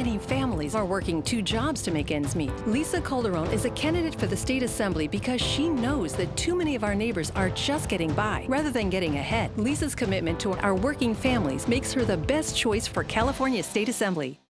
many families are working two jobs to make ends meet. Lisa Calderon is a candidate for the state assembly because she knows that too many of our neighbors are just getting by rather than getting ahead. Lisa's commitment to our working families makes her the best choice for California State Assembly.